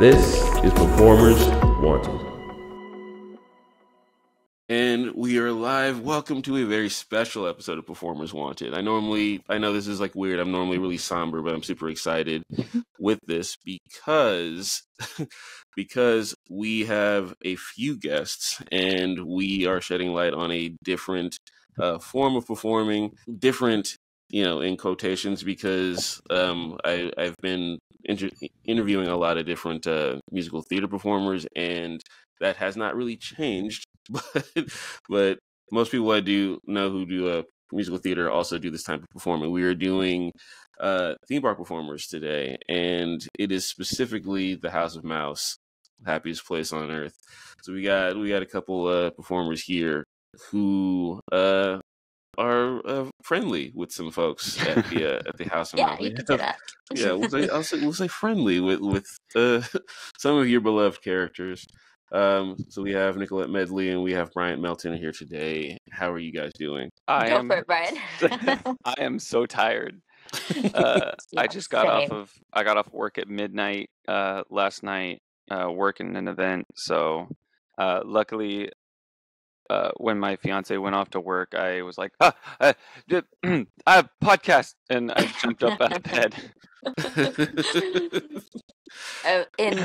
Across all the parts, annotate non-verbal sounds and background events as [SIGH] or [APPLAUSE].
This is Performers Wanted. And we are live. Welcome to a very special episode of Performers Wanted. I normally, I know this is like weird. I'm normally really somber, but I'm super excited [LAUGHS] with this because, [LAUGHS] because we have a few guests and we are shedding light on a different uh, form of performing, different, you know, in quotations, because um, I, I've been inter- interviewing a lot of different uh, musical theater performers and that has not really changed [LAUGHS] but but most people I do know who do a musical theater also do this type of performing. We are doing uh, theme park performers today, and it is specifically the House of Mouse, happiest place on earth. So we got we got a couple uh, performers here who uh, are uh, friendly with some folks [LAUGHS] at the uh, at the House Yeah, you could do that. yeah, we'll say, I'll say we'll say friendly with with uh, [LAUGHS] some of your beloved characters. Um, so we have Nicolette Medley and we have Bryant Melton here today. How are you guys doing? I Go am for it, Brian. [LAUGHS] I am so tired. Uh, I just got off of I got off work at midnight uh, last night, uh, working an event. So uh, luckily, uh, when my fiance went off to work, I was like, ah, uh, d- [CLEARS THROAT] I have podcast, and I jumped up out of [LAUGHS] bed. Uh, [LAUGHS] in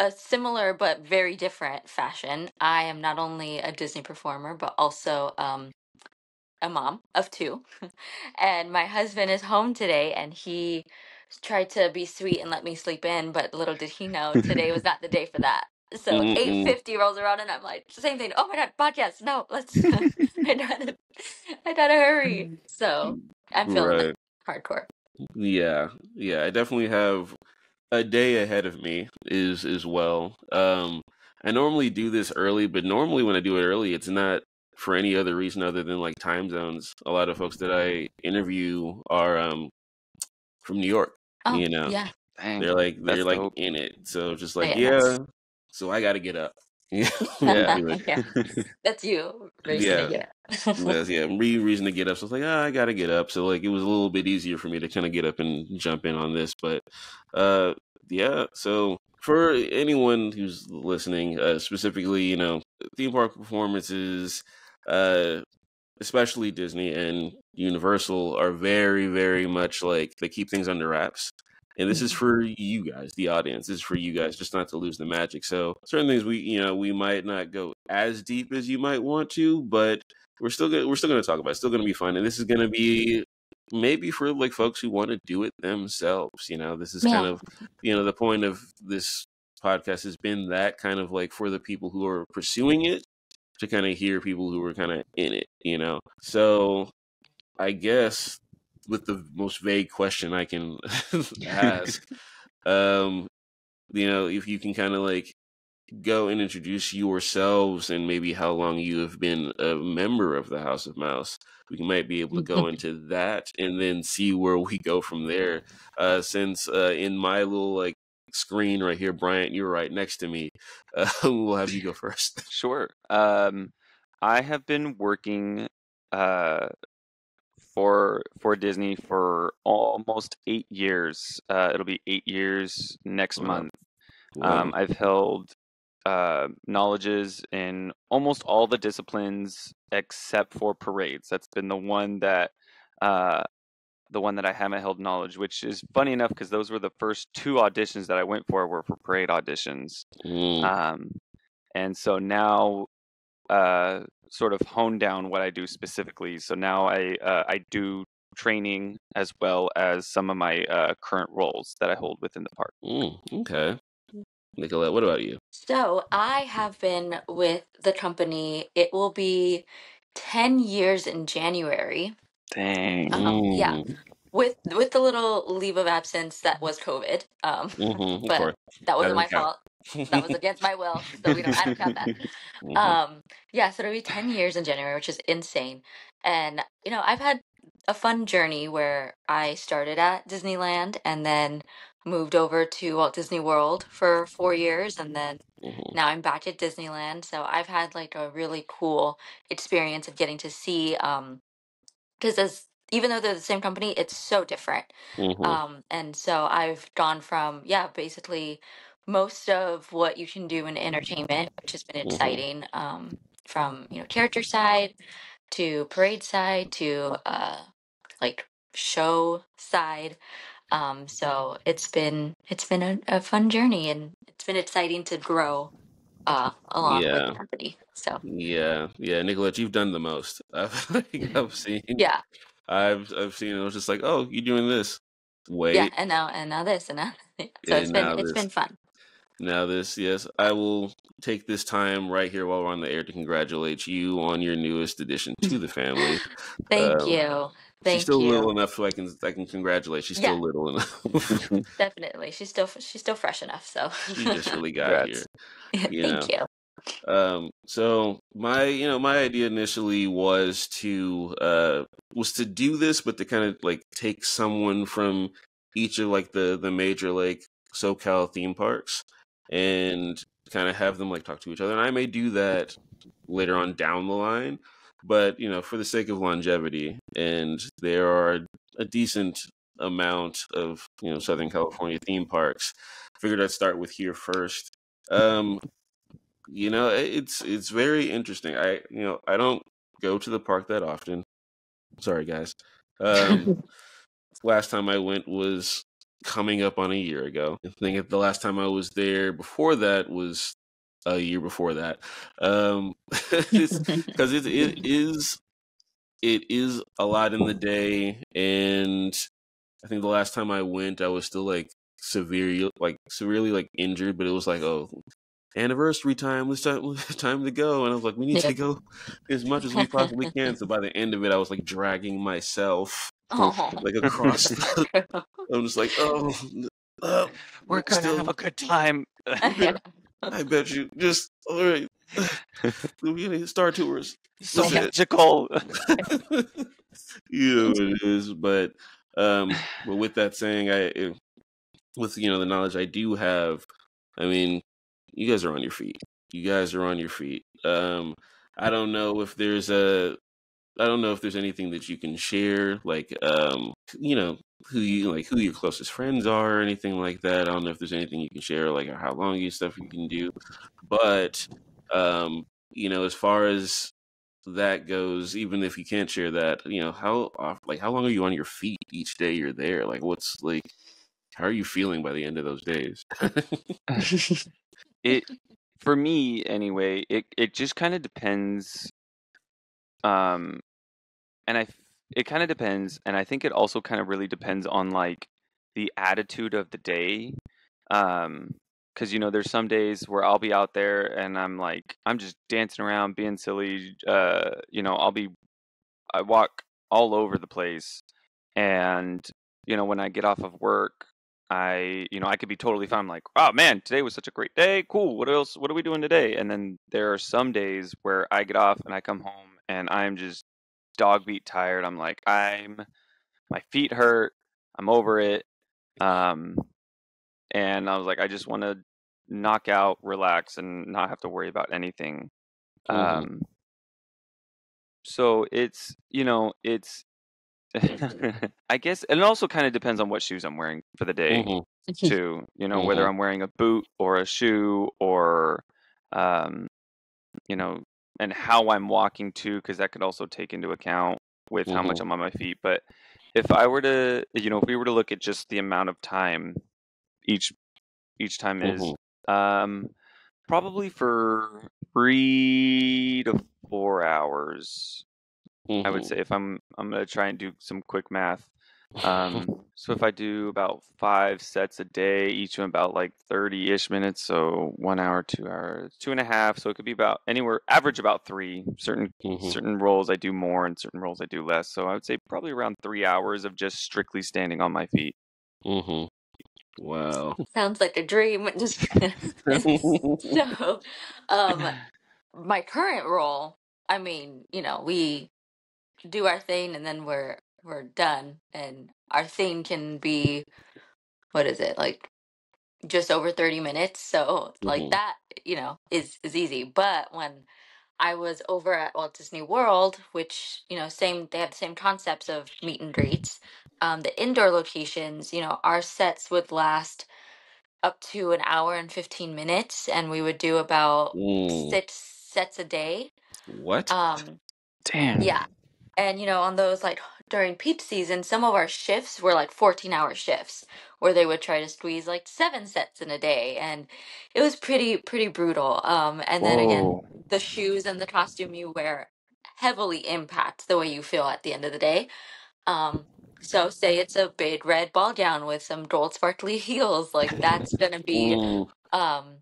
a similar but very different fashion, I am not only a Disney performer, but also um, a mom of two. [LAUGHS] and my husband is home today, and he tried to be sweet and let me sleep in, but little did he know today was not the day for that. So Mm-mm. eight fifty rolls around, and I'm like, same thing. Oh my god, podcast! No, let's. [LAUGHS] [LAUGHS] I gotta, I gotta hurry. So I'm feeling right. hardcore. Yeah, yeah. I definitely have a day ahead of me is as well. Um, I normally do this early, but normally when I do it early, it's not for any other reason other than like time zones. A lot of folks that I interview are um from New York. Oh, You know, yeah. Dang, They're like they're that's like dope. in it. So just like yeah, yeah. that's- So I got to get up. [LAUGHS] [LAUGHS] Yeah, Yeah. [LAUGHS] Yeah. That's you. Reason Yeah. to get Yes, yeah, re reason to get up. So it's like, ah, I gotta get up. So like, it was a little bit easier for me to kind of get up and jump in on this. But, uh, yeah. So for anyone who's listening, uh, specifically, you know, theme park performances, uh, especially Disney and Universal, are very, very much like they keep things under wraps. And this is mm-hmm. for you guys, the audience. This is for you guys, just not to lose the magic. So certain things we, you know, we might not go as deep as you might want to, but we're still gonna we're still gonna talk about. it. It's still gonna be fun, and this is gonna be maybe for like folks who want to do it themselves. You know, this is kind of you know the point of this podcast has been that kind of like for the people who are pursuing it to kind of hear people who are kind of in it. You know, so I guess with the most vague question I can [LAUGHS] [LAUGHS] ask, um, you know, if you can kind of like go and introduce yourselves and maybe how long you have been a member of the House of Mouse. We might be able to go [LAUGHS] into that and then see where we go from there. Uh, since uh, in my little like screen right here, Bryant, you're right next to me. Uh, we'll have you go first. Sure. Um, I have been working uh, for for Disney for almost eight years. Uh, it'll be eight years next Wow. month. Um, I've held uh, knowledges in almost all the disciplines except for parades. That's been the one that uh, the one that I haven't held knowledge, which is funny enough because those were the first two auditions that I went for were for parade auditions. Mm, Um, and so now, uh, sort of hone down what I do specifically. So now I uh, I do training as well as some of my uh, current roles that I hold within the park. mm, okay. Nicolette, what about you? So I have been with the company. It will be ten years in January. Dang. Um, yeah, Mm, with with the little leave of absence that was COVID. Um, mhm, but that wasn't my count. fault. That was against my will, so we don't. I don't count that. [LAUGHS] Mhm. Um, yeah, so it'll be 10 years in January, which is insane. And, you know, I've had a fun journey where I started at Disneyland and then moved over to Walt Disney World for four years. And then Mhm. now I'm back at Disneyland. So I've had like a really cool experience of getting to see, um, because as even though they're the same company, it's so different. Mhm. Um, and so I've gone from, yeah, basically most of what you can do in entertainment, which has been Mhm. exciting. Um, from you know character side to parade side to uh, like show side. Um, so it's been it's been a, a fun journey and it's been exciting to grow uh, along with Yeah. the company. So Yeah, yeah, Nicolette, you've done the most. [LAUGHS] I've, like, [LAUGHS] I've seen, yeah, I've, I've seen. It was just like, oh, you're doing this? yeah, Wait, and now and now this and now [LAUGHS] so it's and been now it's this. been fun. Now this, yes, I will take this time right here while we're on the air to congratulate you on your newest addition to the family. [LAUGHS] Thank Um, you, she's thank still little enough so I can I can congratulate. She's Yeah, still little enough. [LAUGHS] definitely. She's still she's still fresh enough. So she just really [LAUGHS] got Congrats. here, you know. thank you. Um, so my, you know, my idea initially was to, uh, was to do this, but to kind of like take someone from each of like the, the major like SoCal theme parks and kind of have them like talk to each other. And I may do that later on down the line, but you know, for the sake of longevity and there are a decent amount of, you know, Southern California theme parks. Figured I'd start with here first. Um, you know it's it's very interesting i you know i don't go to the park that often sorry guys um [LAUGHS] last time i went was coming up on a year ago i think the last time i was there before that was a year before that um [LAUGHS] because [LAUGHS] it, it is it is a lot in the day and i think the last time i went i was still like severely like severely like injured but it was like oh anniversary time. Let's time, [LAUGHS] time to go. And I was like, we need Yeah. to go as much as we possibly can. So by the end of it, I was like dragging myself Oh. [LAUGHS] like across. The, [LAUGHS] I'm just like, oh, uh, We're gonna still, have a good time. [LAUGHS] I bet you. Just all right. We're gonna Star Tours. so That's it. magical. you know it is, but um, but with that saying, I it- with you know the knowledge I do have, I mean, you guys are on your feet. You guys are on your feet. Um, I don't know if there's a, I don't know if there's anything that you can share, like um, you know who you like who your closest friends are or anything like that. I don't know if there's anything you can share, like how long you stuff you can do, but um, you know, as far as that goes, even if you can't share that, you know, how off, like how long are you on your feet each day you're there? Like, what's like, how are you feeling by the end of those days? [LAUGHS] [LAUGHS] it for me anyway it it just kind of depends um and i it kind of depends and i think it also kind of really depends on like the attitude of the day um because you know there's some days where i'll be out there and i'm like i'm just dancing around being silly uh you know i'll be i walk all over the place and you know when i get off of work i you know i could be totally fine I'm like oh man today was such a great day cool what else what are we doing today? And then there are some days where i get off and i come home and i'm just dog beat tired i'm like i'm my feet hurt i'm over it um and i was like i just want to knock out relax and not have to worry about anything Mhm. um so it's you know it's [LAUGHS] I guess and it also kind of depends on what shoes I'm wearing for the day Mhm. [LAUGHS] too. You know, whether Mhm. I'm wearing a boot or a shoe or um you know, and how I'm walking too because that could also take into account with how much Mhm. I'm on my feet. But if I were to, you know, if we were to look at just the amount of time each each time is Mhm. um probably for 3 to 4 hours. I would Mhm. say if I'm I'm gonna try and do some quick math. Um, [LAUGHS] so if I do about five sets a day, each one about like thirty ish minutes, so one hour, two hours, two and a half. So it could be about anywhere average about three. Certain Mhm. certain roles I do more, and certain roles I do less. So I would say probably around three hours of just strictly standing on my feet. Mm-hmm. Wow. [LAUGHS] Sounds like a dream. [LAUGHS] Just so, um, my current role. I mean, you know, we do our thing and then we're we're done, and our thing can be what is it like just over 30 minutes so like Mhm. that you know is is easy but when i was over at walt disney world which you know same they have the same concepts of meet and greets um the indoor locations you know our sets would last up to an hour and 15 minutes, and we would do about Mm. six sets a day. What? Um, Damn. yeah. And you know, on those like during peak season, some of our shifts were like 14 hour shifts where they would try to squeeze like seven sets in a day and it was pretty pretty brutal. Um and then again, Whoa. the shoes and the costume you wear heavily impact the way you feel at the end of the day. Um so say it's a big red ball gown with some gold sparkly [LAUGHS] heels, like that's gonna be [LAUGHS] Mm. um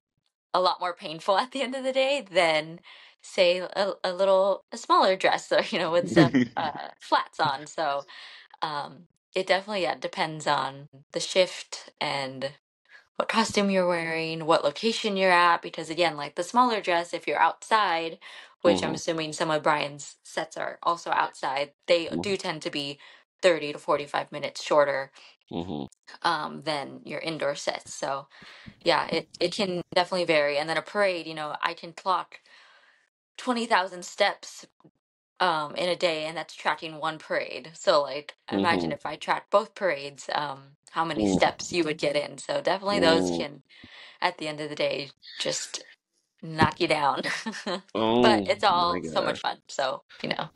a lot more painful at the end of the day than say a, a little a smaller dress or you know with some [LAUGHS] uh, flats on so um it definitely yeah depends on the shift and what costume you're wearing what location you're at because again like the smaller dress if you're outside which i'm Mhm. assuming some of brian's sets are also outside they Mhm. do tend to be 30 to 45 minutes shorter Mhm. um, than your indoor sets. So yeah, it, it can definitely vary. And then a parade, you know, I can clock 20,000 steps um, in a day, and that's tracking one parade. So like, imagine Mhm. if I tracked both parades, um, how many Mm. steps you would get in. So definitely those Mm. can, at the end of the day, just knock you down. [LAUGHS] Oh but it's all so much gosh. fun. So, you know.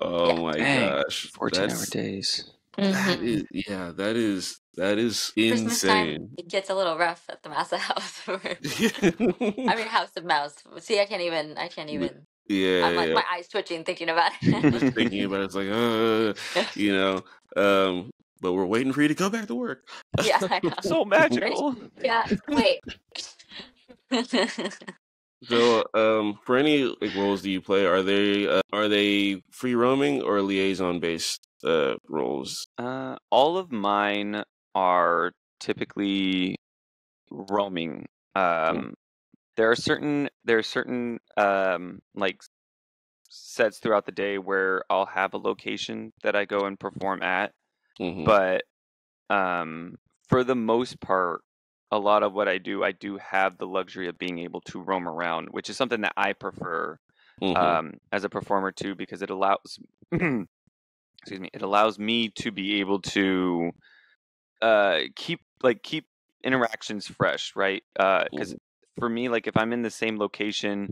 Oh Yeah. my Dang. gosh. 14 hour That's days. that Mhm. is yeah, that is that is Christmas time, insane. it gets a little rough at the Massa [LAUGHS] house. [LAUGHS] I mean, House of Mouse. See, I can't even. I can't even. yeah, I'm like yeah. my eyes twitching thinking about [LAUGHS] Just it. thinking about it, it's like, uh, you know. Um, but we're waiting for you to go back to work. yeah, I know. so magical. Yeah, wait. So, um, for any like roles do you play, are they uh, are they free roaming or liaison based uh roles? Uh, all of mine are typically roaming. Um, there are certain there are certain um like sets throughout the day where I'll have a location that I go and perform at, Mhm. but um, for the most part, a lot of what I do, I do have the luxury of being able to roam around, which is something that I prefer Mhm. um, as a performer too, because it allows [CLEARS THROAT] excuse me, it allows me to be able to uh, keep like keep interactions fresh, right? Uh Because for me, like if I'm in the same location,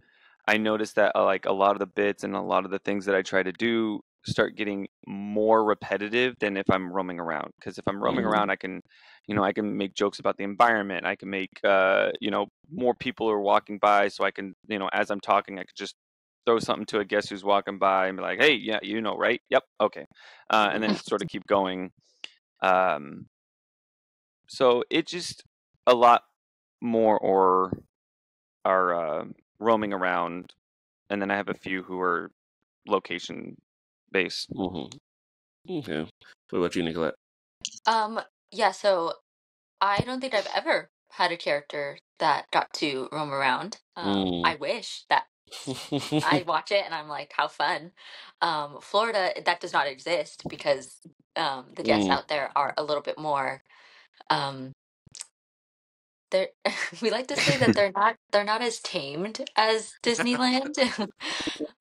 I notice that uh, like a lot of the bits and a lot of the things that I try to do start getting more repetitive than if I'm roaming around. Because if I'm roaming Mhm. around, I can, you know, I can make jokes about the environment. I can make, uh, you know, more people are walking by, so I can, you know, as I'm talking, I could just throw something to a guest who's walking by and be like, "Hey, yeah, you know, right? Yep, okay," uh, and then [LAUGHS] sort of keep going. Um, so it just a lot more or are uh, roaming around, and then I have a few who are location based. Mhm. Okay. So what about you, Nicolette? um, yeah. So I don't think I've ever had a character that got to roam around. Um, Mm. I wish that I [LAUGHS] watch it and I'm like, how fun. Um, Florida, that does not exist because um, the guests Mm. out there are a little bit more. Um, they're [LAUGHS] we like to say that [LAUGHS] they're not they're not as tamed as Disneyland. [LAUGHS]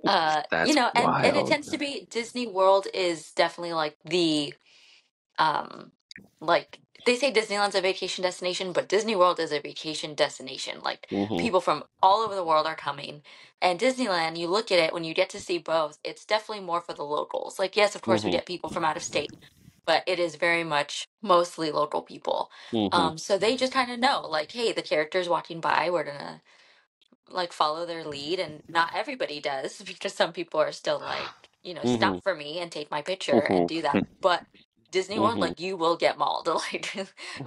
uh, you That's know, and, and it wild. tends to be Disney World is definitely like the um like they say Disneyland's a vacation destination, but Disney World is a vacation destination. Like Mhm. people from all over the world are coming. And Disneyland, you look at it when you get to see both, it's definitely more for the locals. Like yes, of course we Mhm. get people from out of state, but it is very much mostly local people. Mhm. Um so they just kind of know like hey, the character's walking by, we're going to like follow their lead and not everybody does [LAUGHS] because some people are still like, [SIGHS] you know, Mhm. stop for me and take my picture and do that. [LAUGHS] But Disney World, Mhm. like you will get mauled. [LAUGHS] Like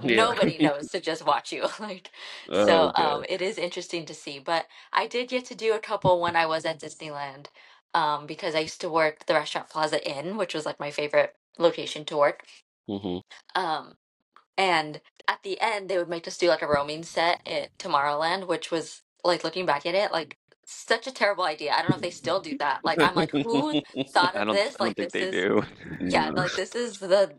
Yeah. nobody knows to just watch you. Like Oh, so okay. um it is interesting to see. But I did get to do a couple when I was at Disneyland. Um, because I used to work the Restaurant Plaza Inn, which was like my favorite location to work. Mhm. Um, and at the end, they would make us do like a roaming set at Tomorrowland, which was like looking back at it, like such a terrible idea. I don't know if they still do that. Like, I'm like, who [LAUGHS] thought I of don't. this? I don't Like, think this they is do. yeah, No. like this is the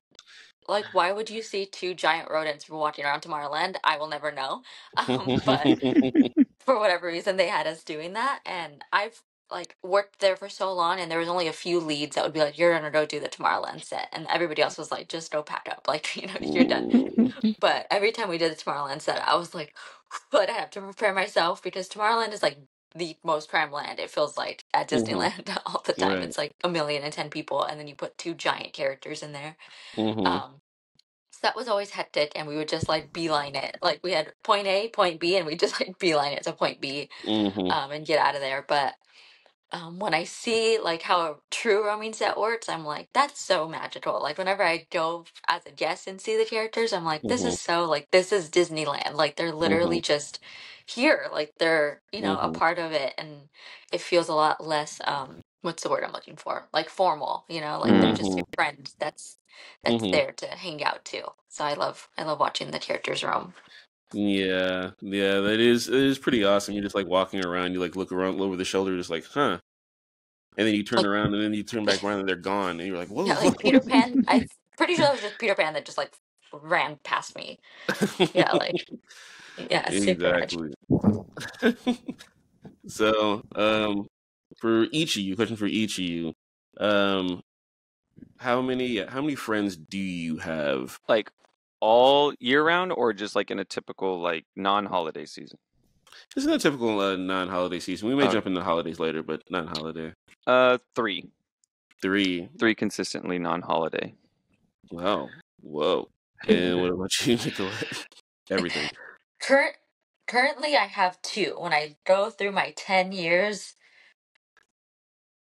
like. Why would you see two giant rodents walking around Tomorrowland? I will never know. [LAUGHS] Um, but [LAUGHS] for whatever reason, they had us doing that, and I've like worked there for so long and there was only a few leads that would be like you're gonna go do the tomorrowland set and everybody else was like just go pack up [LAUGHS] like you know you're done. [LAUGHS] But every time we did the tomorrowland set i was like [LAUGHS] but i have to prepare myself? Because tomorrowland is like the most crime land it feels like at Mhm. disneyland all the time. Right. it's like a million and ten people and then you put two giant characters in there. Mhm, um so that was always hectic and we would just like beeline it. Like we had point a point b and we just like beeline it to point b mhm, um, and get out of there. But um, when I see like how a true roaming set works, I'm like, that's so magical. Like whenever I go as a guest and see the characters, I'm like, this is so like this is Disneyland. Like they're literally just here. Like they're you know a Mhm. part of it, and it feels a lot less. um What's the word I'm looking for? Like formal, you know, like they're just your friend that's that's there to hang out too. So I love I love watching the characters roam. Yeah, yeah, that is it is pretty awesome. You're just like walking around, you like look around over the shoulder, just like, huh. And then you turn Like- around and then you turn back around and they're gone. And you're like, whoa. Yeah, like Peter Pan. [LAUGHS] I'm pretty sure that was just Peter Pan that just like ran past me. Yeah, like yeah, exactly. [LAUGHS] so, um, for each of you, question for each of you, um, how many how many friends do you have? Like all year round, or just like in a typical like non-holiday season? This is a typical uh, non-holiday season. We may Oh. jump into holidays later, but non-holiday. Uh, three, Three. three consistently non-holiday. Wow. Whoa. And what [LAUGHS] about you, Nicolette? [LAUGHS] Everything. Current currently I have two. When I go through my ten years,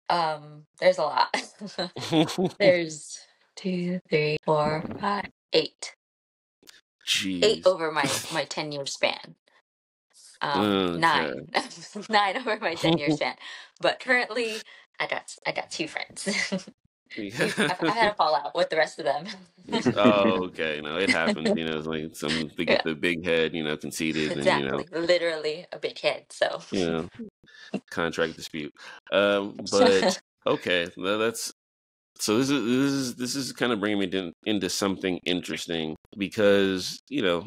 um, there's a lot. [LAUGHS] there's two, three, four, five, eight. Jeez. Eight over my my ten year span. Um, nine, [LAUGHS] nine over my ten year [LAUGHS] span. But currently, I got I got two friends. [LAUGHS] I've, I've had a fallout with the rest of them. oh, okay. No, it happens. You know, it's like some they get the big head, you know, conceited, and you know, exactly, literally a big head. So you know, contract dispute. Um, but okay, well, that's so. This is this is this is kind of bringing me in, into something interesting because you know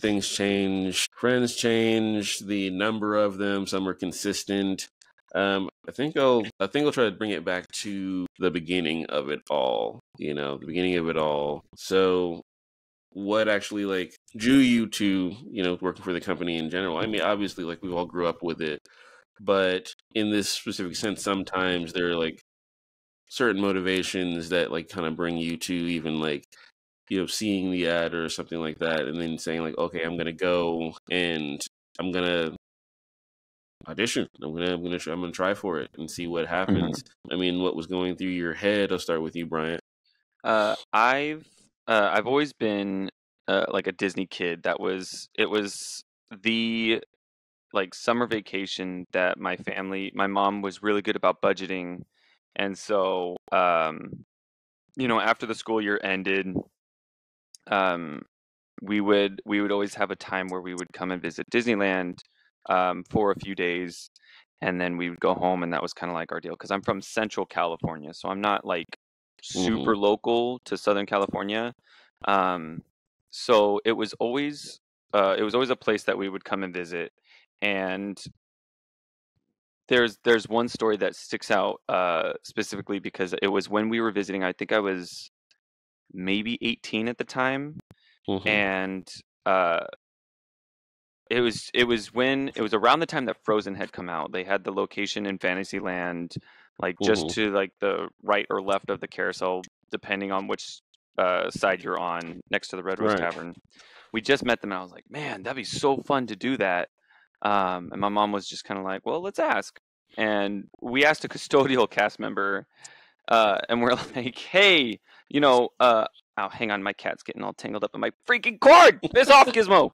things change, friends change, the number of them. Some are consistent. Um, I think I'll I think I'll try to bring it back to the beginning of it all. You know, the beginning of it all. So what actually like drew you to you know working for the company in general i mean obviously like we all grew up with it but in this specific sense sometimes there are like certain motivations that like kind of bring you to even like you know seeing the ad or something like that and then saying like okay i'm gonna go and i'm gonna audition. I'm gonna i'm gonna try, i'm gonna try for it and see what happens. I mean what was going through your head? I'll start with you bryant. Uh, I've uh, I've always been uh, like a Disney kid. That was it was the like summer vacation that my family, my mom was really good about budgeting, and so um, you know after the school year ended, um, we would we would always have a time where we would come and visit Disneyland um, for a few days, and then we would go home, and that was kind of like our deal because I'm from Central California, so I'm not like super local to Southern California. Um, so it was always uh, it was always a place that we would come and visit, and there's there's one story that sticks out uh, specifically because it was when we were visiting. I think I was maybe 18 at the time, Mhm. and uh, it was it was when it was around the time that Frozen had come out. They had the location in Fantasyland, like just Mhm. to like the right or left of the carousel, depending on which uh, side you're on, next to the Red Rose Right. Tavern. We just met them, and I was like, man, that'd be so fun to do that. Um, and my mom was just kind of like, well, let's ask. And we asked a custodial [LAUGHS] cast member, uh, and we're [LAUGHS] like, hey, you know, uh, oh, hang on, my cat's getting all tangled up in my freaking cord. Piss off, Gizmo.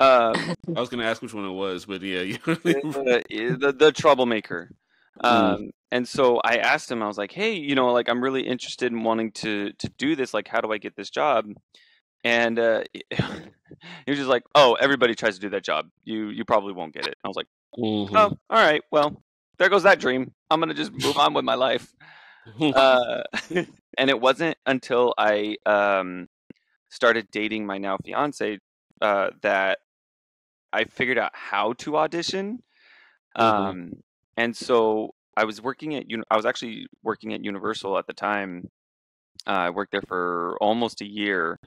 Um, I was gonna ask which one it was, but yeah, [LAUGHS] you the, the, the troublemaker. Mm. Um, and so I asked him, I was like, hey, you know, like I'm really interested in wanting to to do this. Like, how do I get this job? And uh, [LAUGHS] he was just like, oh, everybody tries to do that job. You you probably won't get it. I was like, Mhm. oh, all right, well, there goes that dream. I'm gonna just move on with my life. [LAUGHS] Uh, [LAUGHS] and it wasn't until I um, started dating my now fiance uh, that I figured out how to audition. Mhm. Um, and so I was working at I was actually working at Universal at the time. Uh, I worked there for almost a year,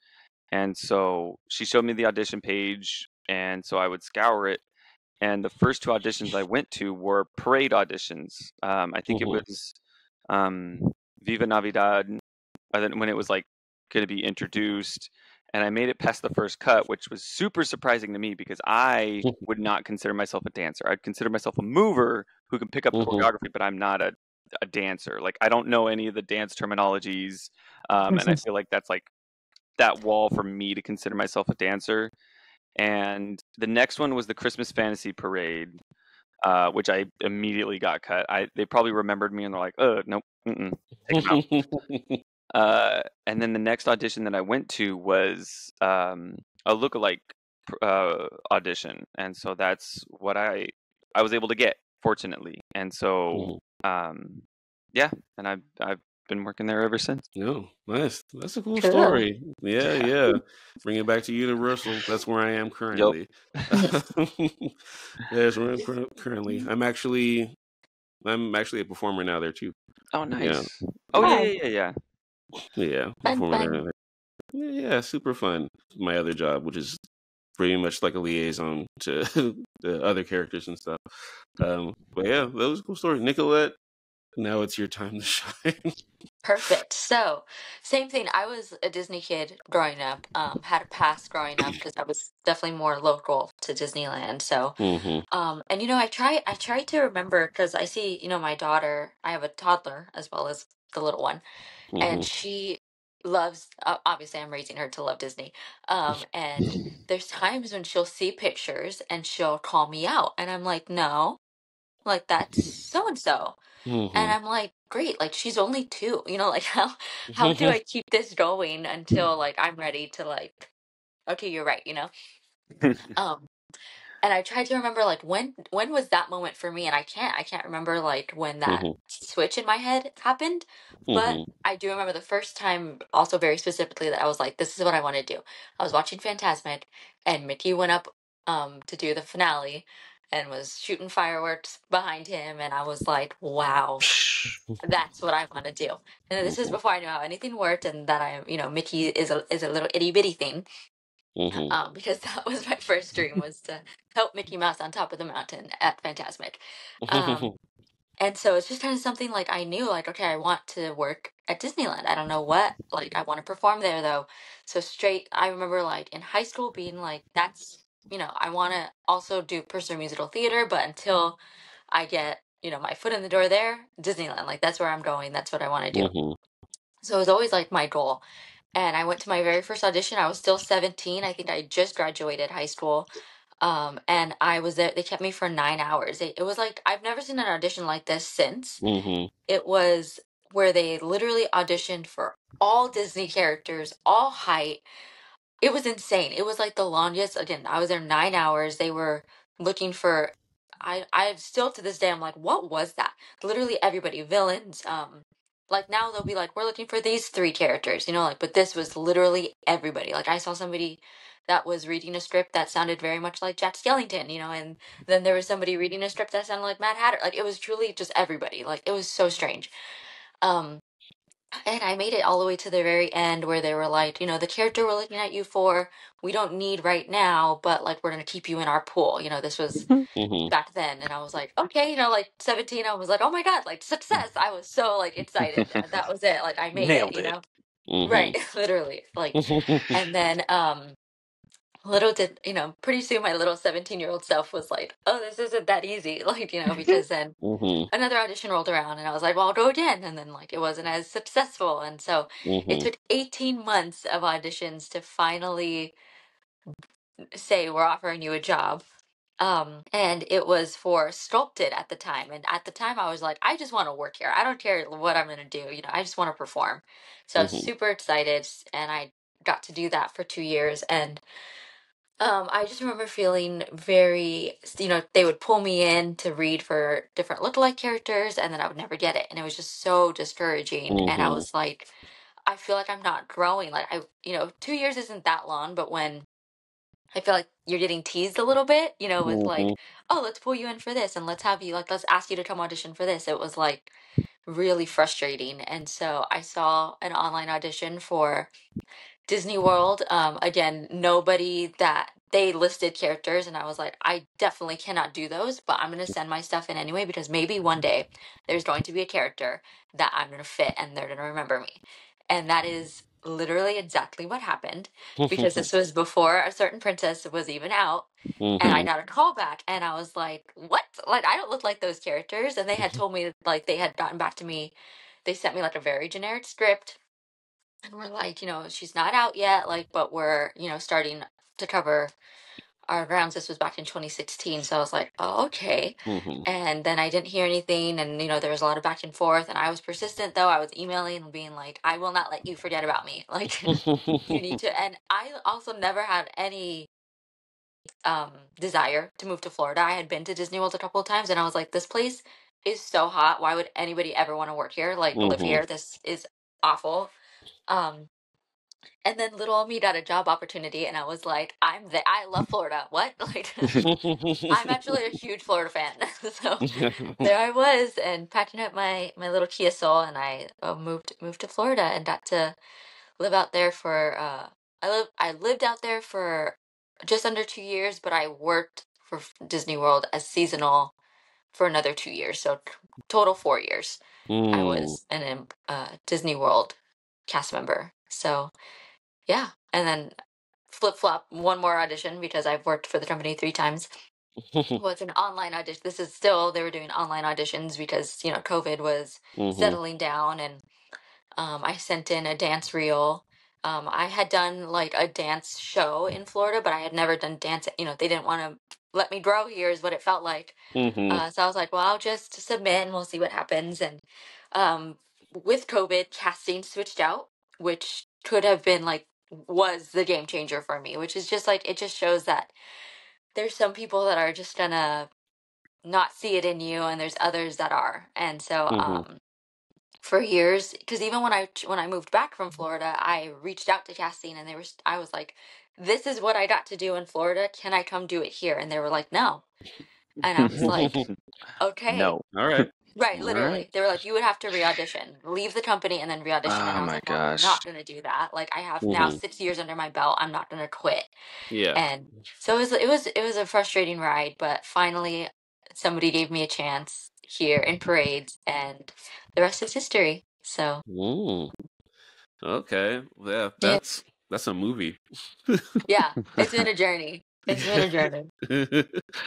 and so she showed me the audition page, and so I would scour it. And the first two auditions I went to were parade auditions. Um, I think Mhm. it was um, Viva Navidad, when it was like going to be introduced, and I made it past the first cut, which was super surprising to me because I [LAUGHS] would not consider myself a dancer. I'd consider myself a mover who can pick up Mhm. choreography, but I'm not a a dancer. Like I don't know any of the dance terminologies, um, and I [LAUGHS] feel like that's like that wall for me to consider myself a dancer. And the next one was the Christmas Fantasy Parade, uh, which I immediately got cut. I they probably remembered me and they're like, "Uh, nope, take him out." [LAUGHS] Uh, and then the next audition that I went to was um, a lookalike uh, audition, and so that's what I I was able to get, fortunately. And so, um, yeah, and I've I've been working there ever since. No, nice. That's a cool Cool. story. Yeah, yeah. [LAUGHS] Bring it back to Universal. That's where I am currently. [LAUGHS] [LAUGHS] There's where I'm cur- currently. I'm actually, I'm actually a performer now there too. Oh, Yeah. nice. Oh yeah, Fun. yeah, yeah, yeah. Yeah, performer there. Yeah, yeah, super fun. My other job, which is pretty much like a liaison to the other characters and stuff. Um, but yeah, that was a cool story. Nicolette, now it's your time to [LAUGHS] shine. Perfect. So, same thing. I was a Disney kid growing up. Um, had a past growing up [CLEARS THROAT] because I was definitely more local to Disneyland. So, hmm um, and you know, I try, I try to remember because I see, you know, my daughter. I have a toddler as well as the little one, hmm and she loves. Uh, obviously, I'm raising her to love Disney. Um, and [LAUGHS] there's times when she'll see pictures and she'll call me out, and I'm like, no, like that's so and so. Hmm And I'm like, great, like she's only two, you know, like [LAUGHS] how how do I keep this going until like I'm ready to like, okay, you're right, you know? [LAUGHS] Um, and I tried to remember like when when was that moment for me, and I can't I can't remember like when that Mhm. switch in my head happened, but hmm I do remember the first time also very specifically that I was like, this is what I want to do. I was watching Fantasmic, and Mickey went up um to do the finale. And was shooting fireworks behind him, and I was like, "Wow, [LAUGHS] that's what I want to do. And this is before I knew how anything worked, and that I, you know, Mickey is a is a little itty bitty thing. hmm Um, because [LAUGHS] that was my first dream was to help Mickey Mouse on top of the mountain at Fantasmic. Um, [LAUGHS] and so it's just kind of something like I knew, like, okay, I want to work at Disneyland. I don't know what, like, I want to perform there though. So straight, I remember like in high school being like, that's, you know, I want to also do pursue musical theater, but until I get, you know, my foot in the door there, Disneyland, like that's where I'm going. That's what I want to do. hmm So it was always like my goal. And I went to my very first audition. I was still 17. I think I just graduated high school. Um, and I was there. They kept me for nine hours. It, it was like, I've never seen an audition like this since. hmm It was where they literally auditioned for all Disney characters, all height. It was insane. It was like the longest. Again, I was there nine hours. They were looking for. I I still to this day I'm like, what was that? Literally everybody, villains. Um, like now they'll be like, we're looking for these three characters, you know, like. But this was literally everybody. Like I saw somebody that was reading a script that sounded very much like Jack Skellington, you know, and then there was somebody reading a script that sounded like Mad Hatter. Like it was truly just everybody. Like it was so strange. Um, and I made it all the way to the very end where they were like, you know, the character we're looking at you for, we don't need right now, but like we're gonna keep you in our pool. You know, this was hmm back then, and I was like, okay, you know, like seventeen, I was like, oh my god, like success! I was so like excited. [LAUGHS] that was it. Like I made Nailed it. You it. know, hmm right? [LAUGHS] Literally, like, [LAUGHS] and then um. Little did you know, pretty soon my little 17 year old self was like, oh, this isn't that easy. [LAUGHS] Like, you know, because then hmm another audition rolled around and I was like, well, I'll go again. And then, like, it wasn't as successful. And so it hmm took 18 months of auditions to finally say, we're offering you a job. Um, and it was for Sculpted at the time. And at the time, I was like, I just want to work here. I don't care what I'm going to do. You know, I just want to perform. So I was Mhm. super excited. And I got to do that for two years. And um, I just remember feeling very, you know, they would pull me in to read for different lookalike characters, and then I would never get it, and it was just so discouraging. And I Mhm. was like, I feel like I'm not growing. Like I, you know, two years isn't that long, but when I feel like you're getting teased a little bit, you know, with like, Mhm. oh, let's pull you in for this and let's have you like let's ask you to come audition for this. It was like really frustrating. And so I saw an online audition for Disney World. Um, again, nobody that they listed characters, and I was like, I definitely cannot do those, but I'm gonna send my stuff in anyway because maybe one day there's going to be a character that I'm gonna fit and they're gonna remember me. And that is literally exactly what happened because this [LAUGHS] was before a certain princess was even out and I Mhm. got a call back and I was like, "What? Like I don't look like those characters." And they had [LAUGHS] told me like they had gotten back to me. They sent me like a very generic script and we're like, you know, she's not out yet like but we're, you know, starting to cover our grounds. This was back in 2016, so I was like, "Oh, okay." Mhm. And then I didn't hear anything and you know, there was a lot of back and forth and I was persistent though. I was emailing and being like, "I will not let you forget about me." [LAUGHS] Like you need to and I also never had any um desire to move to Florida. I had been to Disney World a couple of times and I was like, this place is so hot. Why would anybody ever want to work here? Like live Mhm. here. This is awful. Um and then little old me got a job opportunity and I was like, I'm the I love Florida. What? [LAUGHS] Like I'm [LAUGHS] actually a huge Florida fan. [LAUGHS] so there I was and packing up my my little Kia Soul and I uh, moved moved to Florida and got to live out there for uh I live I lived out there for just under 2 years but I worked for f- Disney World as seasonal for another 2 years so t- total 4 years I Mm. was in uh Disney World cast member so yeah and then flip flop one more audition because I've worked for the company 3 times [LAUGHS] was an online audition this is still they were doing online auditions because you know COVID was Mhm. settling down and um, I sent in a dance reel. Um, I had done like a dance show in Florida, but I had never done dance. You know, they didn't want to let me grow here, is what it felt like. Mhm. Uh, so I was like, well, I'll just submit and we'll see what happens. And um, with COVID, casting switched out, which could have been like, was the game changer for me, which is just like, it just shows that there's some people that are just gonna not see it in you and there's others that are. And so, Mhm. um, for years because even when i when i moved back from florida i reached out to casting and they were i was like this is what i got to do in florida can i come do it here and they were like no and i was like [LAUGHS] okay no. All right. Right literally they were like you would have to re-audition leave the company and then re-audition and Oh i was my like well, i'm gosh. not gonna do that like i have now Mhm. six years under my belt i'm not gonna quit Yeah. and so it was it was it was a frustrating ride but finally somebody gave me a chance here in parades and the rest is history so Mm. Okay. Yeah, Yeah. that's that's a movie. Yeah, it's been a [LAUGHS] journey. It's been a journey, [LAUGHS]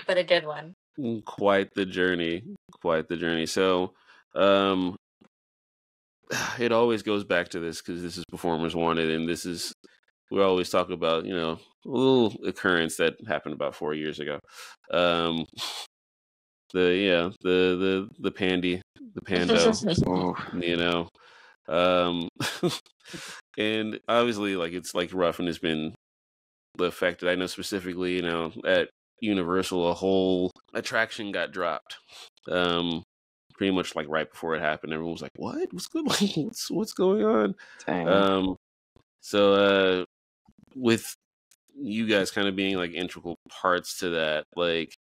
but a good one. Quite the journey. Quite the journey. So, um, [SIGHS] it always goes back to this because this is performers wanted, and this is we always talk about you know a little occurrence that happened about four years ago. Um, [SIGHS] the yeah the the the pandy the pando [LAUGHS] you know um [LAUGHS] and obviously like it's like rough and it's been affected i know specifically you know at universal a whole attraction got dropped um pretty much like right before it happened everyone was like what what's good [LAUGHS] like what's what's going on Dang. um so uh with you guys kind of being like integral parts to that like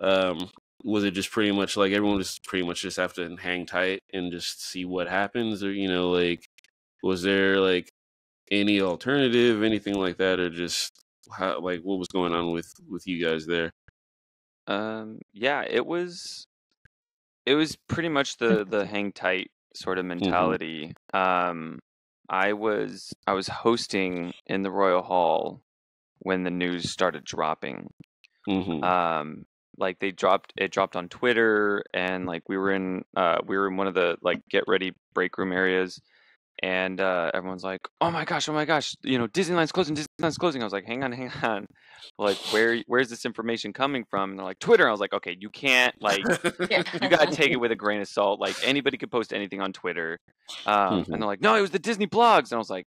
um was it just pretty much like everyone just pretty much just have to hang tight and just see what happens or you know like was there like any alternative anything like that or just how like what was going on with with you guys there? Um, yeah, it was it was pretty much the the hang tight sort of mentality. Um, I was I was hosting in the Royal Hall when the news started dropping. hmm Um, like they dropped it dropped on Twitter and like we were in uh we were in one of the like get ready break room areas and uh everyone's like, "Oh my gosh, oh my gosh, you know, Disneyland's closing, Disneyland's closing." I was like, "Hang on, hang on." [LAUGHS] Like, where where's this information coming from? And they're like, "Twitter." I was like, "Okay, you can't like Yeah. [LAUGHS] you got to take it with a grain of salt. Like anybody could post anything on Twitter." Um Mhm. and they're like, "No, it was the Disney blogs." And I was like,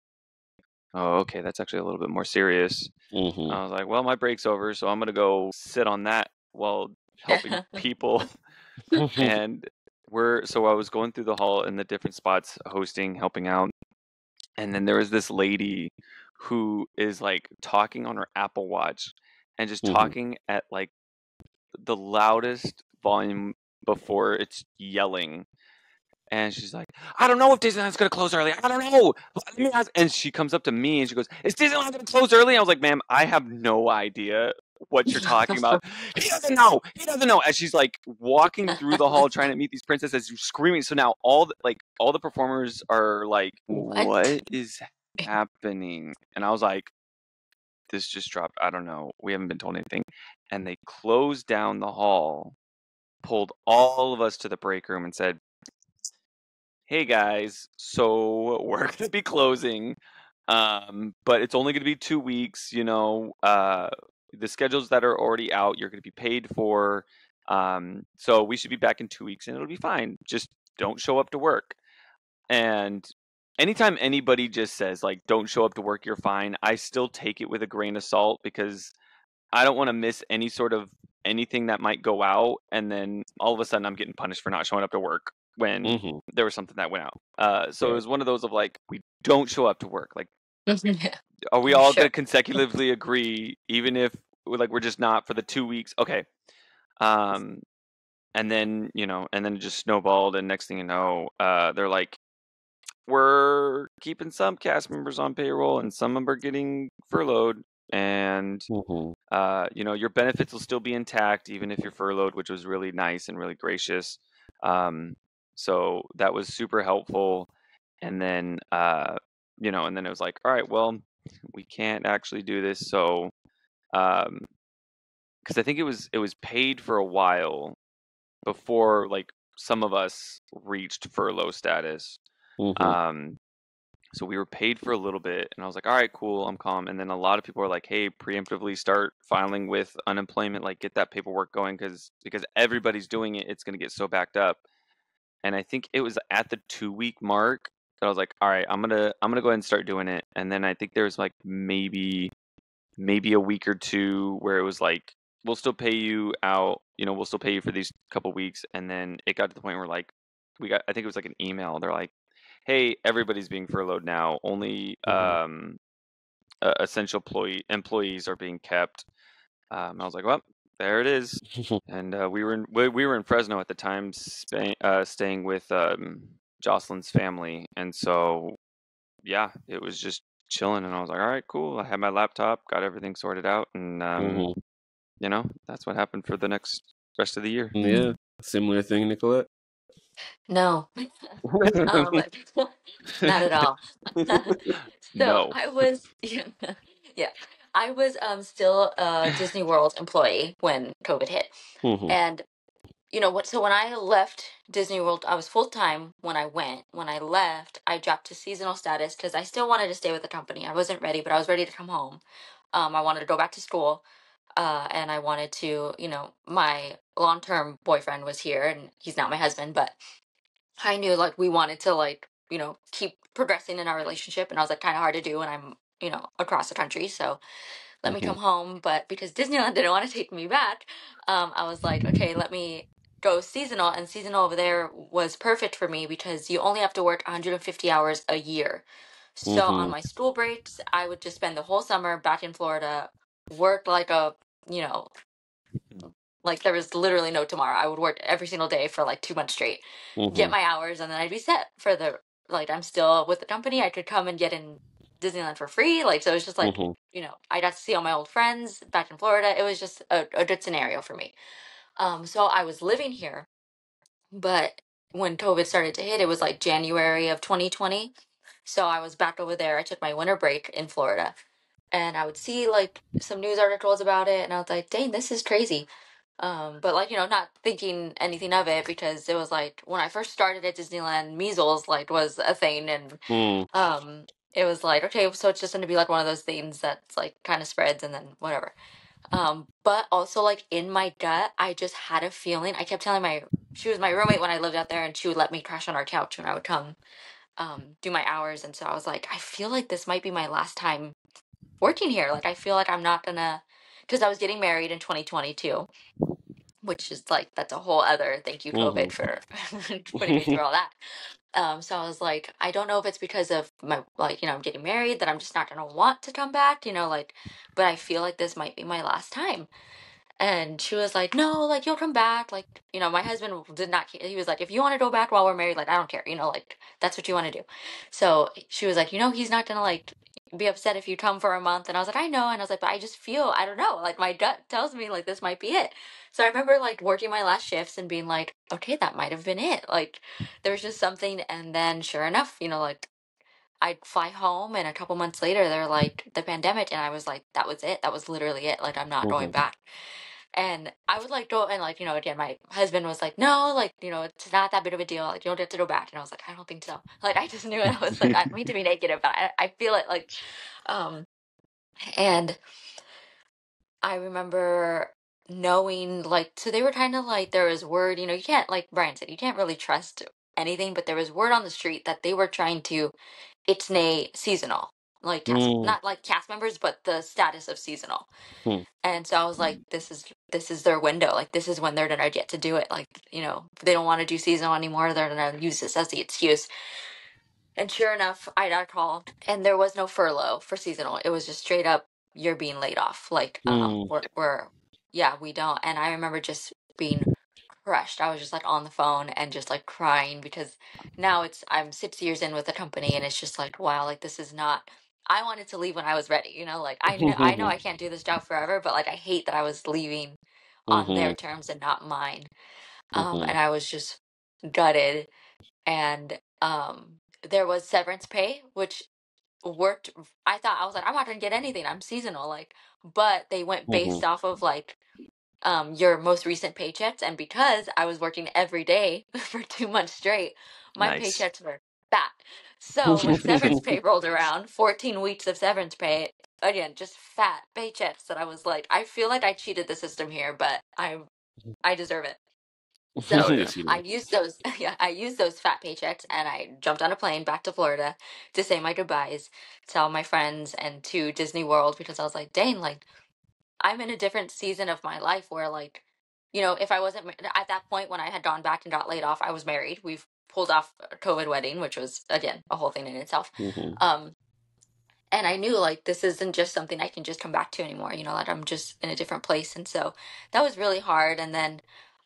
"Oh, okay, that's actually a little bit more serious." hmm I was like, well, my break's over, so I'm gonna go sit on that while [LAUGHS] helping people. and we're so I was going through the hall in the different spots, hosting, helping out, and then there was this lady who is like talking on her Apple Watch and just Mhm. talking at like the loudest volume before it's yelling. And she's like, I don't know if Disneyland's gonna close early. I don't know. Let me ask-" And she comes up to me and she goes, Is Disneyland gonna close early? I was like, Ma'am, I have no idea what you're [LAUGHS] talking about. [LAUGHS] he doesn't know. He doesn't know. As she's like walking through the hall trying to meet these princesses, screaming. So now all the, like all the performers are like, What? What is happening? And I was like, This just dropped. I don't know. We haven't been told anything. And they closed down the hall, pulled all of us to the break room, and said, Hey guys, so [LAUGHS] we're gonna be closing. Um, but it's only gonna be two weeks, you know. Uh the schedules that are already out, you're gonna be paid for. Um, so we should be back in two weeks and it'll be fine. Just don't show up to work. And anytime anybody just says like don't show up to work you're fine i still take it with a grain of salt because i don't want to miss any sort of anything that might go out and then all of a sudden i'm getting punished for not showing up to work when Mhm. there was something that went out uh, so it was one of those of like we don't show up to work like Yeah. [LAUGHS] are we all Sure. going to consecutively agree even if like we're just not for the two weeks okay. Um and then you know and then it just snowballed and next thing you know uh they're like we're keeping some cast members on payroll and some of them are getting furloughed and Mhm. uh, you know your benefits will still be intact even if you're furloughed which was really nice and really gracious. Um, so that was super helpful and then uh, you know and then it was like all right well we can't actually do this so um because i think it was it was paid for a while before like some of us reached furlough status Mhm. um, so we were paid for a little bit, and I was like, "All right, cool, I'm calm." And then a lot of people are like, "Hey, preemptively start filing with unemployment, like get that paperwork going, because because everybody's doing it, it's gonna get so backed up." And I think it was at the two week mark that I was like, "All right, I'm gonna I'm gonna go ahead and start doing it." And then I think there was like maybe maybe a week or two where it was like, "We'll still pay you out, you know, we'll still pay you for these couple weeks." And then it got to the point where like we got I think it was like an email. They're like hey, everybody's being furloughed now. Only Mhm. um, uh, essential employee employees are being kept. Um, I was like, well, there it is. [LAUGHS] And uh, we were in we, we were in Fresno at the time, spa- uh, staying with um, Jocelyn's family, and so yeah, it was just chilling. And I was like, all right, cool. I had my laptop, got everything sorted out, and um, Mhm. you know, that's what happened for the next rest of the year. Yeah. Similar thing, Nicolette. No, [LAUGHS] um, [LAUGHS] not at all. [LAUGHS] so No. I was, yeah, yeah, I was um still a Disney World employee when COVID hit, Mhm. and you know what? So when I left Disney World, I was full time when I went. When I left, I dropped to seasonal status because I still wanted to stay with the company. I wasn't ready, but I was ready to come home. Um, I wanted to go back to school, uh, and I wanted to, you know, my long term boyfriend was here, and he's not my husband, but I knew like we wanted to like you know keep progressing in our relationship, and I was like kind of hard to do, when I'm you know across the country, so let me Mhm. come home. But because Disneyland [LAUGHS] didn't want to take me back, um, I was like, okay, let me go seasonal, and seasonal over there was perfect for me because you only have to work 150 hours a year. So on Mhm. my school breaks, I would just spend the whole summer back in Florida, work like a you know like there was literally no tomorrow. I would work every single day for like two months straight get Mhm. my hours and then I'd be set for the like I'm still with the company. I could come and get in Disneyland for free. Like so it was just like, Mhm. you know, I got to see all my old friends back in Florida. It was just a, a good scenario for me. Um so I was living here, but when COVID started to hit, it was like January of 2020. So I was back over there. I took my winter break in Florida and I would see like some news articles about it and I was like, dang, this is crazy. Um, but like, you know, not thinking anything of it because it was like when I first started at Disneyland, measles like was a thing and Mm. um it was like, okay, so it's just gonna be like one of those things that's like kind of spreads and then whatever. Um, but also like in my gut, I just had a feeling. I kept telling my she was my roommate when I lived out there and she would let me crash on our couch when I would come um do my hours and so I was like, I feel like this might be my last time working here. Like I feel like I'm not gonna because I was getting married in 2022. Which is like that's a whole other thank you COVID Mhm. for [LAUGHS] [LAUGHS] putting me through all that. Um, so I was like, I don't know if it's because of my like, you know, I'm getting married that I'm just not gonna want to come back, you know, like, but I feel like this might be my last time. And she was like, no, like you'll come back. Like, you know, my husband did not, he was like, if you want to go back while we're married, like, I don't care, you know, like that's what you want to do. So she was like, you know, he's not gonna like be upset if you come for a month. And I was like, I know. And I was like, but I just feel, I don't know, like my gut tells me like this might be it. So I remember like working my last shifts and being like, okay, that might have been it. Like there was just something. And then sure enough, you know, like I'd fly home and a couple months later they're like the pandemic and I was like that was it that was literally it like I'm not going Mhm. back and I would like go and like you know again my husband was like no like you know it's not that big of a deal like you don't have to go back and I was like I don't think so. [LAUGHS] Like I just knew it I was like I mean to be negative but I, I feel it like um and I remember knowing like so they were kind of like there was word you know you can't like Brian said you can't really trust anything but there was word on the street that they were trying to it's nay seasonal like cast, Mm. not like cast members but the status of seasonal Hmm. and so i was like this is this is their window like this is when they're gonna get to do it like you know if they don't want to do seasonal anymore they're gonna use this as the excuse and sure enough i got a call and there was no furlough for seasonal it was just straight up you're being laid off like um Mm. we're, we're yeah we don't and i remember just being crushed. I was just like on the phone and just like crying because now it's I'm six years in with the company and it's just like wow, like this is not. I wanted to leave when I was ready, you know. Like I know I know [LAUGHS] I can't do this job forever, but like I hate that I was leaving on their Mhm. terms and not mine. Um, Mhm. and I was just gutted. And um, there was severance pay, which worked. I thought I was like I'm not gonna get anything. I'm seasonal, like, but they went based Mhm. off of like um, your most recent paychecks. And because I was working every day [LAUGHS] for two months straight, my Nice. paychecks were fat. So when severance pay rolled around, 14 weeks of severance pay, again, just fat paychecks that I was like, I feel like I cheated the system here, but I mm-hmm. I deserve it. [LAUGHS] So yes, you I did. used those [LAUGHS] yeah, I used those fat paychecks and I jumped on a plane back to Florida to say my goodbyes to all my friends and to Disney World because I was like, dang, like I'm in a different season of my life where like, you know, if I wasn't ma- at that point when I had gone back and got laid off, I was married. We've pulled off a COVID wedding, which was again a whole thing in itself. Mhm. Um, and I knew like this isn't just something I can just come back to anymore. You know, like I'm just in a different place, and so that was really hard. And then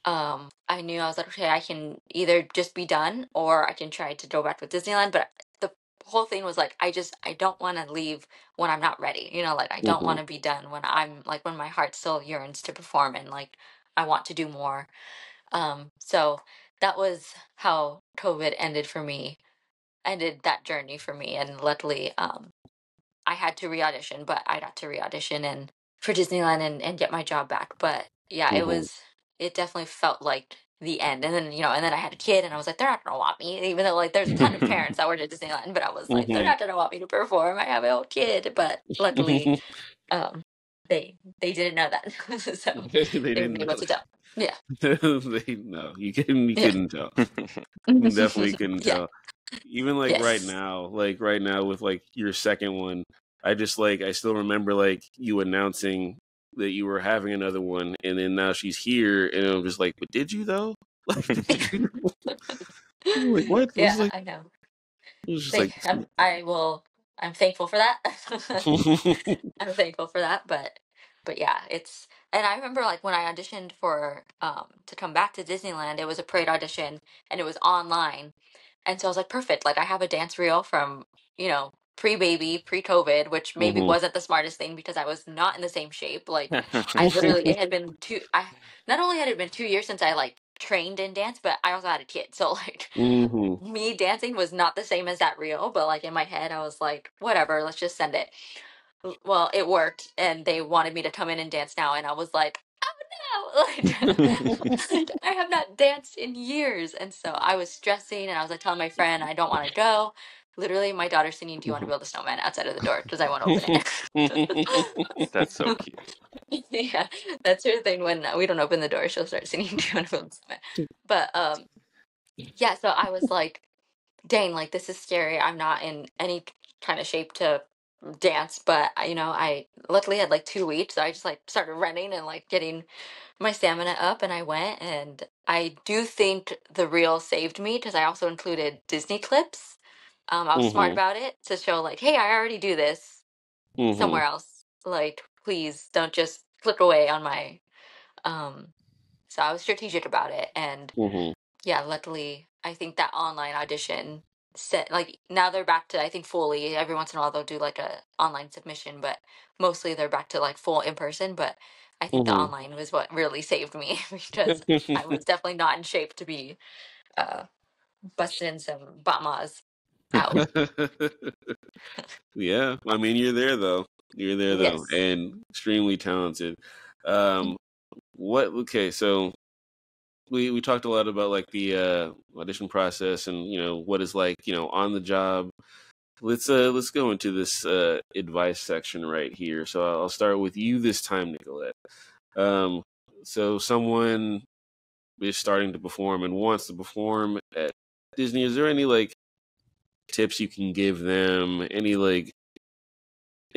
um, I knew I was like, okay, I can either just be done or I can try to go back with Disneyland. But the whole thing was like, I just I don't want to leave when I'm not ready. You know, like I don't Mhm. want to be done when I'm like when my heart still yearns to perform and like I want to do more. Um, so that was how COVID ended for me, ended that journey for me, and luckily, um, I had to re-audition, but I got to re-audition and for Disneyland and, and get my job back. But yeah, it Mhm. was it definitely felt like the end. And then, you know, and then I had a kid and I was like, they're not gonna want me, even though like there's a ton of parents [LAUGHS] that worked at Disneyland, but I was like, they're Mhm. not gonna want me to perform. I have a old kid. But luckily, [LAUGHS] um they they didn't know that. [LAUGHS] so they they didn't were know able to tell. Yeah. [LAUGHS] they no, you couldn't. You Yeah. couldn't tell. [LAUGHS] You definitely [LAUGHS] couldn't yeah. tell. Even like right now, like right now with like your second one, I just like I still remember like you announcing that you were having another one, and then now she's here, and I'm just like, but did you though? Like, you? Like what? Yeah, like I know. just like. I will. I'm thankful for that. I'm thankful for that, but but yeah, it's and I remember like when I auditioned for um to come back to Disneyland, it was a parade audition and it was online. And so I was like, perfect. Like I have a dance reel from, you know, pre-baby, pre-COVID, which maybe Mhm. wasn't the smartest thing because I was not in the same shape. Like I [LAUGHS] literally it had been [LAUGHS] two I not only had it been 2 years since I like trained in dance, but I also had a kid. [LAUGHS] So like Mhm. me dancing was not the same as that reel, but like in my head, I was like, whatever, let's just send it. Well, it worked, and they wanted me to come in and dance now, and I was like, oh no, [LAUGHS] like [LAUGHS] I have not danced in years, and so I was stressing, and I was like telling my friend I don't want to go. Literally, my daughter's singing, "Do you want to build a snowman?" outside of the door because I want to open it. [LAUGHS] That's so cute. yeah, that's her thing. When we don't open the door, she'll start singing, "Do you want to build a snowman?" But um, yeah, so I was like, dang, like this is scary. I'm not in any kind of shape to dance, but I- you know, I luckily had like two weeks, so I just like started running and like getting my stamina up, and I went. And I do think the reel saved me because I also included Disney clips. Um, I was smart Mhm. about it to show like, hey, I already do this Mhm. somewhere else. Like, please don't just click away on my. Um, so I was strategic about it, and Mhm. yeah, luckily, I think that online audition set like now they're back to I think fully. Every once in a while they'll do like a online submission, but mostly they're back to like full in person. But I think the Mhm. online was what really [LAUGHS] saved me [LAUGHS] because I was [LAUGHS] definitely not in shape to be uh busting some bamas out. yeah, I mean you're there though. You're there though, Yes. and extremely talented. Um, what? Okay, so we we talked a lot about like the uh, audition process and you know what is like you know on the job. Let's uh let's go into this uh advice section right here. So I'll start with you this time, Nicolette. Um, so someone is starting to perform and wants to perform at Disney. Is there any like tips you can give them? Any like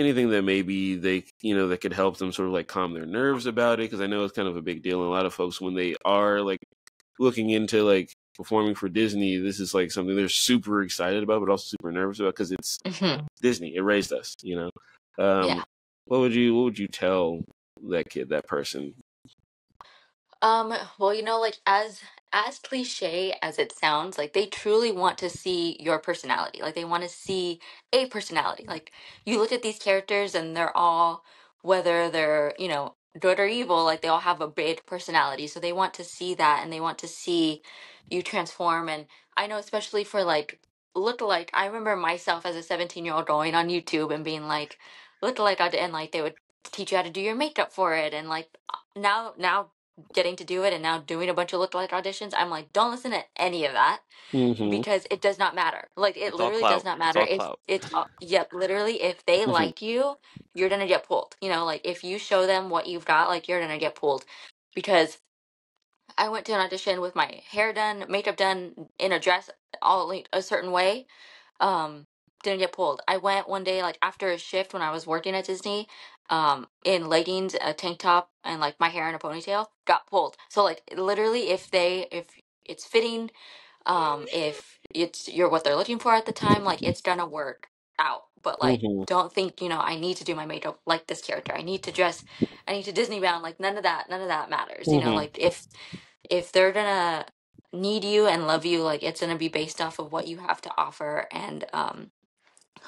anything that maybe they you know that could help them sort of like calm their nerves about it? Because I know it's kind of a big deal. And a lot of folks when they are like looking into like performing for Disney, this is like something they're super excited about, but also super nervous about because it's Mhm. Disney. It raised us, you know. Um, Yeah. What would you What would you tell that kid, that person? Um, well, you know, like as as cliche as it sounds, like they truly want to see your personality. Like they want to see a personality. Like you look at these characters and they're all whether they're, you know, good or evil, like they all have a big personality. So they want to see that and they want to see you transform and I know especially for like lookalike, I remember myself as a 17-year-old going on YouTube and being like lookalike and like they would teach you how to do your makeup for it and like now now getting to do it and now doing a bunch of lookalike auditions, I'm like, don't listen to any of that Mm-hmm. because it does not matter. Like it It's all literally does clout. not It's matter. all clout. it's all- yep, literally if they Mhm. like you, you're gonna get pulled. You know, like if you show them what you've got, like you're gonna get pulled. Because I went to an audition with my hair done, makeup done, in a dress, all like a certain way. Um, didn't get pulled. I went one day like after a shift when I was working at Disney, um, in leggings, a tank top, and like my hair in a ponytail, got pulled. So like literally, if they if it's fitting, um, if it's you're what they're looking for at the time, like it's gonna work out. But like, Mhm. don't think you know I need to do my makeup like this character. I need to dress. I need to Disney bound. Like none of that. None of that matters. You know, Mhm. like if if they're gonna need you and love you, like it's gonna be based off of what you have to offer and um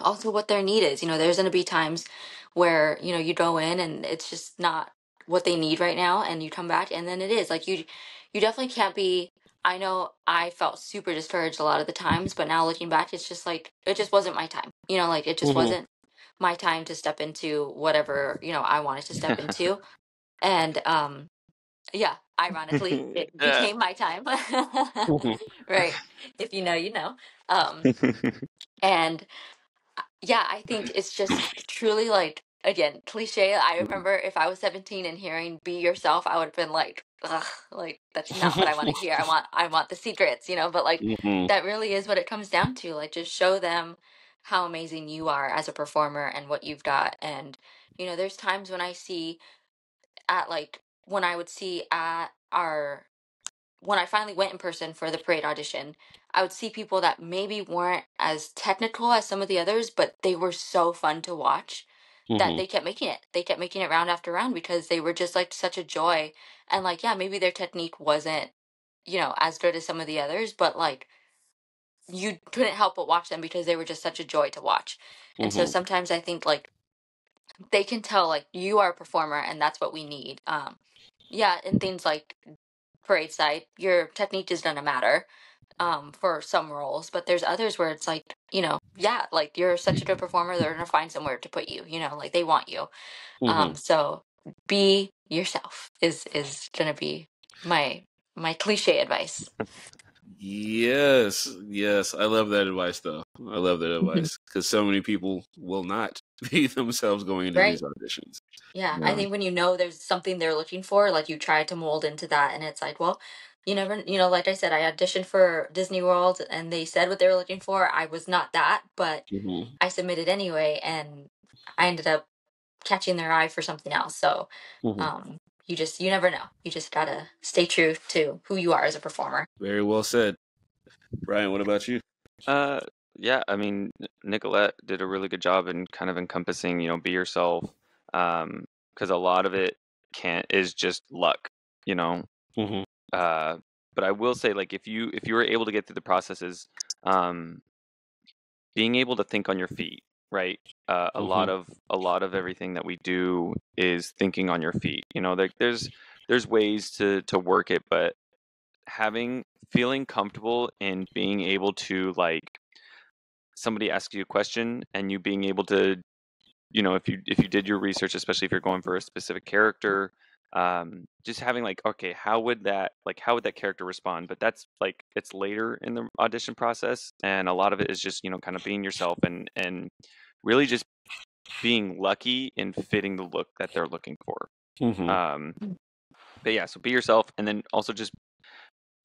also what their need is. You know, there's going to be times where, you know, you go in and it's just not what they need right now and you come back and then it is. Like you you definitely can't be I know I felt super discouraged a lot of the times, but now looking back it's just like it just wasn't my time. You know, like it just Mhm. wasn't my time to step into whatever, you know, I wanted to step into. [LAUGHS] And um yeah, ironically, [LAUGHS] it Yeah. became my time. Mhm. [LAUGHS] right. If you know, you know. Um and yeah, I think it's just truly like again cliche. I remember if I was seventeen and hearing "Be Yourself," I would have been like, Ugh, like that's not what I want to hear. I [LAUGHS] want I want the secrets, you know. But like Mhm. that really is what it comes down to. Like just show them how amazing you are as a performer and what you've got. And you know, there's times when I see at like when I would see at our when I finally went in person for the parade audition, I would see people that maybe weren't as technical as some of the others, but they were so fun to watch that Mhm. they kept making it. They kept making it round after round because they were just like such a joy. And like, yeah, maybe their technique wasn't, you know, as good as some of the others, but like you couldn't help but watch them because they were just such a joy to watch. And so Mhm. sometimes I think like they can tell like you are a performer and that's what we need. Um yeah, and things like parade side, your technique is gonna matter um for some roles, but there's others where it's like, you know, yeah, like you're such a good performer, they're gonna find somewhere to put you, you know, like they want you. Um Mhm. so be yourself is is gonna be my my cliche advice. Yes, yes, I love that advice though. I love that [LAUGHS] advice because so many people will not [LAUGHS] be themselves going into Right. these auditions. Yeah, I Yeah. think when you know there's something they're looking for, like you try to mold into that, and it's like, well, you never, you know, like I said, I auditioned for Disney World, and they said what they were looking for. I was not that, but hmm I submitted anyway, and I ended up catching their eye for something else. So Mhm. um, you just you never know. You just gotta stay true to who you are as a performer. Very well said. Brian, what about you? Yeah, I mean, Nicolette did a really good job in kind of encompassing, you know, be yourself. Um, because a lot of it can't is just luck, you know. Mhm. Uh, but I will say, like, if you if you were able to get through the processes, um, being able to think on your feet, right? Uh, a lot of a lot of everything that we do is thinking on your feet. You know, there, there's there's ways to to work it, but having feeling comfortable and being able to like somebody asks you a question and you being able to you know if you if you did your research especially if you're going for a specific character um just having like okay how would that like how would that character respond? But that's like it's later in the audition process and a lot of it is just you know kind of being yourself and and really just being lucky in fitting the look that they're looking for. Mhm. um but yeah so be yourself and then also just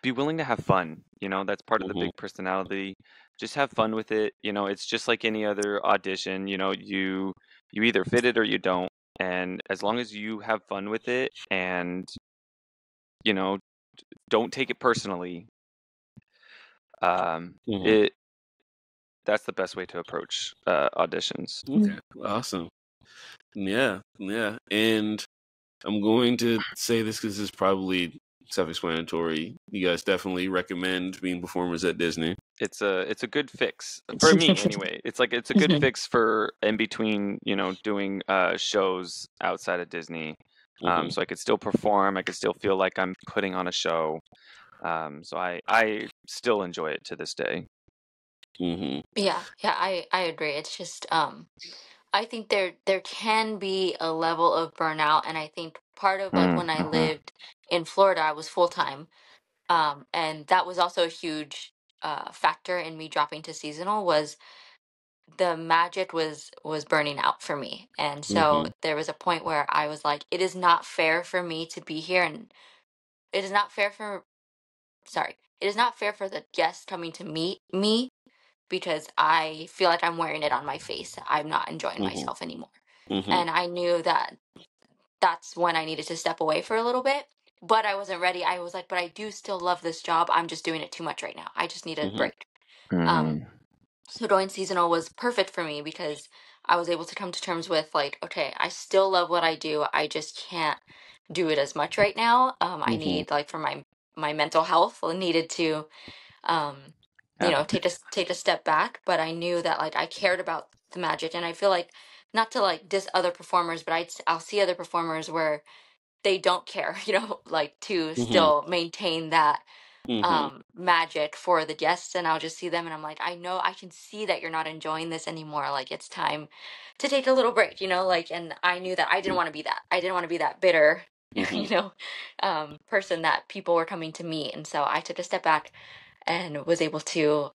be willing to have fun you know that's part of the Mhm. big personality just have fun with it you know it's just like any other audition you know you you either fit it or you don't and as long as you have fun with it and you know don't take it personally um Mhm. it that's the best way to approach uh auditions Okay, awesome. Yeah, yeah. And I'm going to say this because this is probably self-explanatory. You guys definitely recommend being performers at Disney. it's a it's a good fix for me anyway it's like it's a good fix for in between you know doing uh shows outside of disney um Mhm. so i could still perform i could still feel like i'm putting on a show um so i i still enjoy it to this day Mhm. Yeah, yeah, I I agree. It's just um I think there there can be a level of burnout and I think part of like when I Mhm. lived in Florida, I was full time. Um and that was also a huge uh factor in me dropping to seasonal was the magic was was burning out for me. And so Mhm. there was a point where I was like it is not fair for me to be here and it is not fair for sorry. It is not fair for the guests coming to meet me because I feel like I'm wearing it on my face. I'm not enjoying Mhm. myself anymore. Mhm. And I knew that that's when I needed to step away for a little bit. But I wasn't ready. I was like, but I do still love this job. I'm just doing it too much right now. I just need a Mhm. break. Um, so doing seasonal was perfect for me because I was able to come to terms with like, okay, I still love what I do. I just can't do it as much right now. Um, I Mhm. need like for my my mental health, I needed to um you know take a take a step back but i knew that like i cared about the magic and i feel like not to like diss other performers but I'd, i'll see other performers where they don't care [LAUGHS] you know like to Mhm. still maintain that Mhm. um magic for the guests and i'll just see them and i'm like i know i can see that you're not enjoying this anymore like it's time to take a little break you know like and i knew that i didn't want to be that i didn't want to be that bitter [LAUGHS] you Mhm. know um person that people were coming to meet and so i took a step back and was able to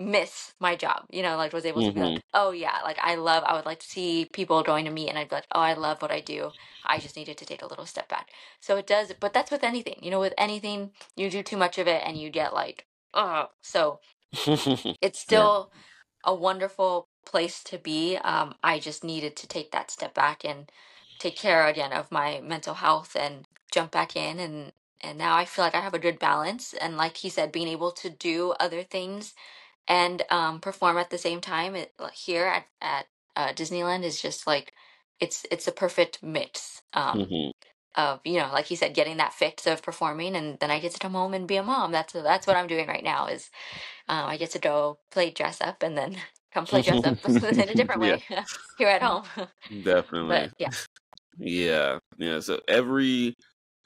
miss my job you know like was able to be like oh yeah like i love i would like to see people going to meet and i'd be like oh i love what i do. I just needed to take a little step back. So it does but that's with anything you know with anything you do too much of it and you get like oh so [LAUGHS] it's still a wonderful place to be um i just needed to take that step back and take care again of my mental health and jump back in and now i feel like i have a good balance and like he said being able to do other things and um perform at the same time it, here at at uh, disneyland is just like it's it's a perfect mix um Mhm. of you know like he said getting that fix of performing and then i get to come home and be a mom that's that's what i'm doing right now is um, i get to go play dress up and then [LAUGHS] come play dress up [LAUGHS] in a [LAUGHS] different way here at home Definitely. but yeah Yeah, yeah. So every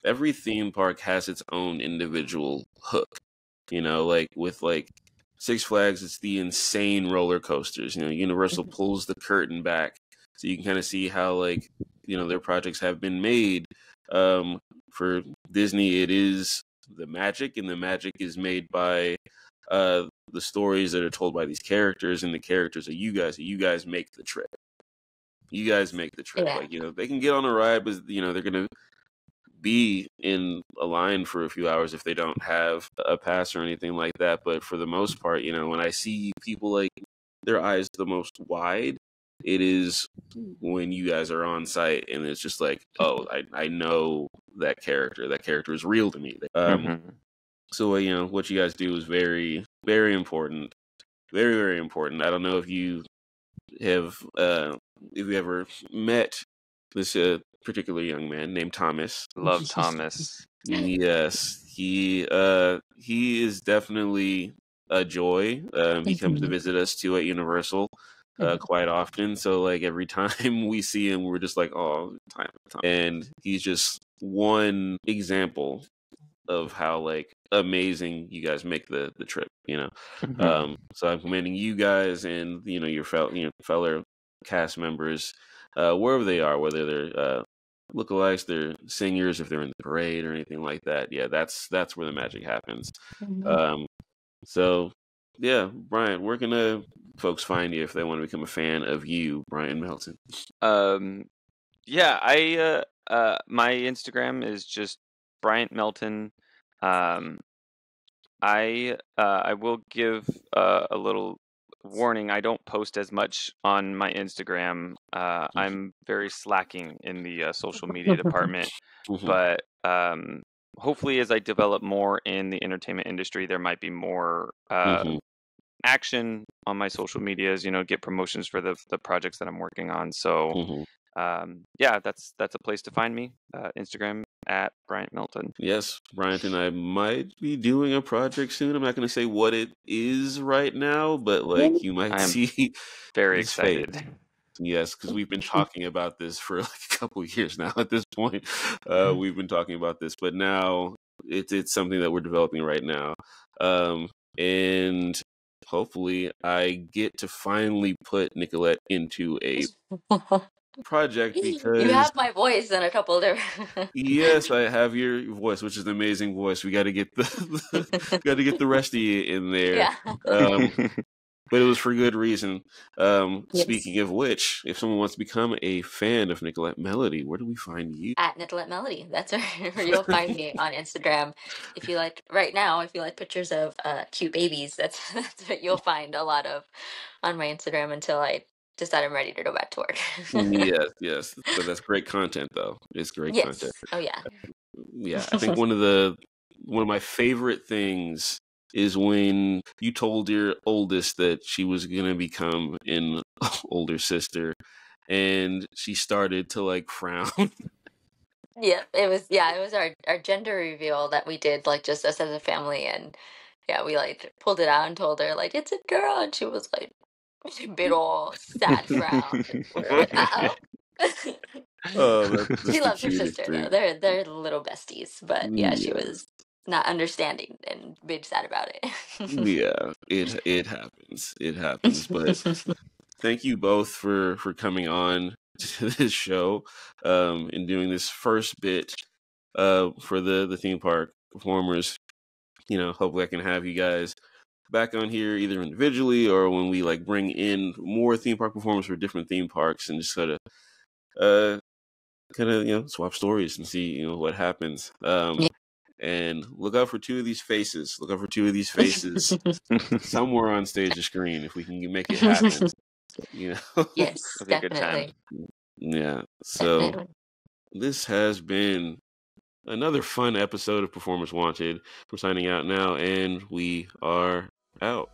every theme park has its own individual hook. You know, like with like Six Flags, it's the insane roller coasters. You know, Universal pulls the curtain back so you can kind of see how like you know their projects have been made. Um, for Disney, it is the magic, and the magic is made by uh the stories that are told by these characters, and the characters are you guys. You guys make the trip you guys make the trip. Yeah. Like, you know, they can get on a ride, but you know, they're gonna be in a line for a few hours if they don't have a pass or anything like that. But for the most part, you know, when I see people like their eyes the most wide it is when you guys are on site and it's just like, oh, I, I know that character. That character is real to me. Um, Mhm. so uh, you know what you guys do is very very important very very important i don't know if you have uh if you ever met this uh, particular young man named thomas [LAUGHS] Love [LAUGHS] Thomas. yes he uh he is definitely a joy um he comes to visit us too at universal uh, quite often. So like every [LAUGHS] time we see him, we're just like, oh, time, time. And he's just one example of how like amazing you guys make the the trip. You know, Mhm. um, so I'm commending you guys and you know your fellow you know fellow cast members, uh, wherever they are, whether they're uh, lookalikes, they're singers, if they're in the parade or anything like that. Yeah, that's that's where the magic happens. Mhm. Um, so yeah, Brian, where can uh, folks find you if they want to become a fan of you, Brian Melton? Um, yeah, I uh, uh, my Instagram is just Bryant Melton. Um, I uh, I will give uh, a little warning. I don't post as much on my Instagram. Uh, I'm very slacking in the uh, social media department, [LAUGHS] Mhm. but um, hopefully, as I develop more in the entertainment industry, there might be more uh, Mhm. action on my social medias. You know, get promotions for the the projects that I'm working on. So Mhm. um, yeah, that's that's a place to find me. Uh, Instagram at Bryant Melton. Yes, Bryant and I might be doing a project soon. I'm not going to say what it is right now, but like you might see. Very excited. Yes, because we've been [LAUGHS] talking about this for like a couple of years now. At this point, uh, we've been talking about this, but now it's it's something that we're developing right now, um, and hopefully, I get to finally put Nicolette into a [LAUGHS] project because you have my voice in a couple different. [LAUGHS] yes, I have your voice, which is an amazing voice. We got to get the [LAUGHS] got to get the rest of you in there. yeah. Um, [LAUGHS] but it was for good reason. Um, Yes. Speaking of which, if someone wants to become a fan of Nicolette Melody, where do we find you? At Nicolette Melody. That's where, where you'll find me on Instagram. If you like, right now, if you like pictures of uh, cute babies, that's that's what you'll find a lot of on my Instagram until I decide I'm ready to go back to work. yes, [LAUGHS] yes. But that's great content, though. It's great yes. content. Oh yeah. Yeah, I think [LAUGHS] one of the one of my favorite things is when you told your oldest that she was gonna become an [LAUGHS] older sister, and she started to like frown. Yeah, it was yeah, it was our our gender reveal that we did like just us as a family and yeah, we like pulled it out and told her like it's a girl and she was like [LAUGHS] big ol' sad frown. Like, uh oh. Oh, that's [LAUGHS] she the loves her cutest sister thing. though. They're they're little besties, but yeah, she Yeah. was not understanding and big sad about it. yeah, it [LAUGHS] it happens. It happens. But thank you both for for coming on to this show um and doing this first bit uh for the the theme park performers you know hopefully i can have you guys back on here either individually or when we like bring in more theme park performers for different theme parks and just sort of uh kind of you know swap stories and see you know what happens um Yeah. and look out for two of these faces look out for two of these faces [LAUGHS] somewhere on stage or screen if we can make it happen [LAUGHS] you know yes, [LAUGHS] It'll a good time. definitely. yeah so definitely. this has been another fun episode of Performers Wanted we're signing out now and we are out